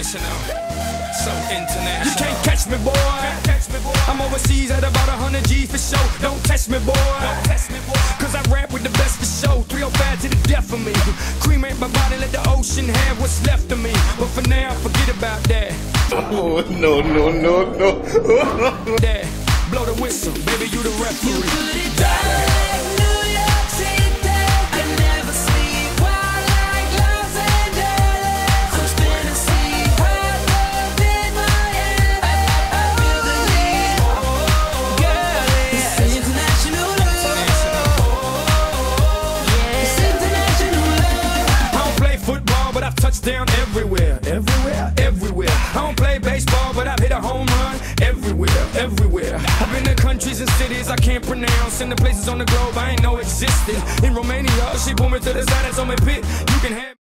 international. So international. You can't catch me, boy. catch me, boy. I'm overseas at about 100 G for show. Don't test me, boy. Don't test me, boy. Cause I rap with the best for show. 305 to the death of me. Cremate my body, let the ocean have what's left of me. But for now, forget about that. Oh, no, no, no, no. that. Blow the whistle, baby, you the referee. You I've touched down everywhere. Everywhere, everywhere. I don't play baseball, but I've hit a home run everywhere, everywhere. I've been to countries and cities I can't pronounce, and the places on the globe I ain't know existed. In Romania, she pulled me to the side and told me, Pit, you can have.